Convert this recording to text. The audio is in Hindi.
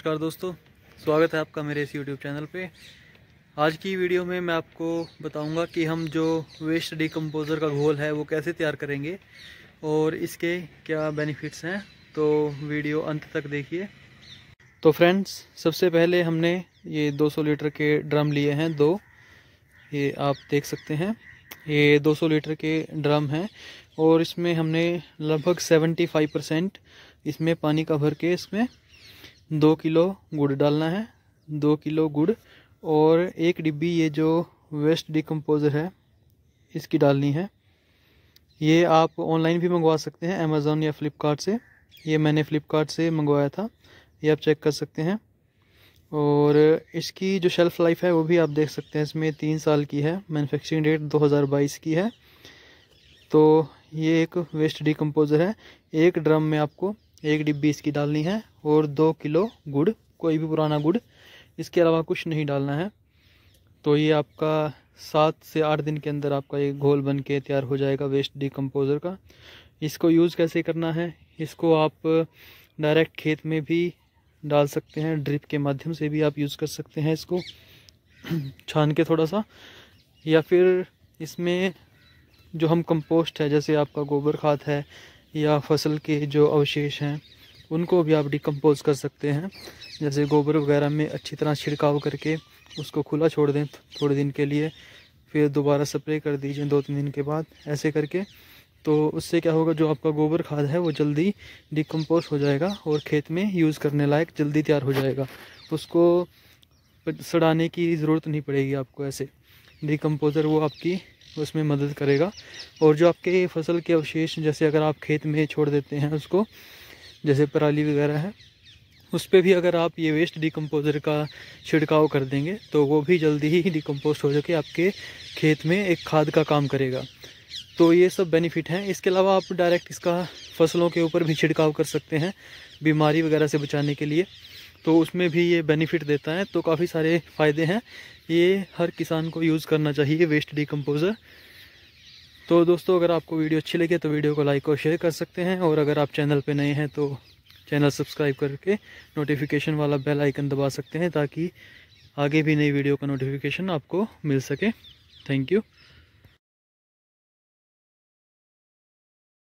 नमस्कार दोस्तों, स्वागत है आपका मेरे इस यूट्यूब चैनल पे। आज की वीडियो में मैं आपको बताऊँगा कि हम जो वेस्ट डिकम्पोज़र का घोल है, वो कैसे तैयार करेंगे और इसके क्या बेनिफिट्स हैं तो वीडियो अंत तक देखिए। तो फ्रेंड्स सबसे पहले हमने ये 200 लीटर के ड्रम लिए हैं, दो। ये आप देख सकते हैं, ये 200 लीटर के ड्रम हैं और इसमें हमने लगभग 75 परसेंट इसमें पानी का भर के इसमें दो किलो गुड़ डालना है, दो किलो गुड़, और एक डिब्बी ये जो वेस्ट डिकम्पोज़र है, इसकी डालनी है। ये आप ऑनलाइन भी मंगवा सकते हैं अमेज़ोन या फ़्लिपकार्ट से। ये मैंने फ़्लिपकार्ट से मंगवाया था, ये आप चेक कर सकते हैं। और इसकी जो शेल्फ़ लाइफ है, वो भी आप देख सकते हैं, इसमें तीन साल की है। मैनुफेक्चरिंग डेट 2022 की है। तो ये एक वेस्ट डिकम्पोज़र है। एक ड्रम में आपको एक डिब्बी इसकी डालनी है और दो किलो गुड़, कोई भी पुराना गुड़। इसके अलावा कुछ नहीं डालना है। तो ये आपका सात से आठ दिन के अंदर आपका ये घोल बन के तैयार हो जाएगा वेस्ट डिकम्पोज़र का। इसको यूज़ कैसे करना है? इसको आप डायरेक्ट खेत में भी डाल सकते हैं ड्रिप के माध्यम से भी आप यूज़ कर सकते हैं इसको। छान के थोड़ा सा। या फिर इसमें जो हम कंपोस्ट है, जैसे आपका गोबर खाद है या फ़सल के जो अवशेष हैं उनको भी आप डिकम्पोज कर सकते हैं। जैसे गोबर वगैरह में अच्छी तरह छिड़काव करके उसको खुला छोड़ दें थोड़े दिन के लिए, फिर दोबारा स्प्रे कर दीजिए दो तीन दिन के बाद ऐसे करके। तो उससे क्या होगा, जो आपका गोबर खाद है वो जल्दी डिकम्पोज हो जाएगा और खेत में यूज़ करने लायक जल्दी तैयार हो जाएगा। उसको सड़ाने की ज़रूरत नहीं पड़ेगी आपको ऐसे। डिकम्पोज़र वो आपकी उसमें मदद करेगा। और जो आपके फ़सल के अवशेष, जैसे अगर आप खेत में छोड़ देते हैं उसको जैसे पराली वगैरह है, उस पर भी अगर आप ये वेस्ट डिकम्पोज़र का छिड़काव कर देंगे तो वो भी जल्दी ही डिकम्पोस्ट हो जाके आपके खेत में एक खाद का काम करेगा। तो ये सब बेनिफिट हैं। इसके अलावा आप डायरेक्ट इसका फ़सलों के ऊपर भी छिड़काव कर सकते हैं, बीमारी वगैरह से बचाने के लिए। तो उसमें भी ये बेनिफिट देता है। तो काफ़ी सारे फ़ायदे हैं। ये हर किसान को यूज़ करना चाहिए वेस्ट डिकम्पोज़र तो दोस्तों, अगर आपको वीडियो अच्छी लगे तो वीडियो को लाइक और शेयर कर सकते हैं। और अगर आप चैनल पर नए हैं तो चैनल सब्सक्राइब करके नोटिफिकेशन वाला बेल आइकन दबा सकते हैं, ताकि आगे भी नई वीडियो का नोटिफिकेशन आपको मिल सके। Thank you